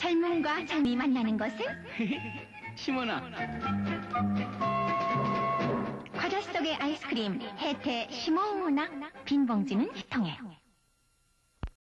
젊음과 장미 만나는 것은? 시몬아, 과자 속의 아이스크림 혜태 시모나 빈 봉지는 희통해.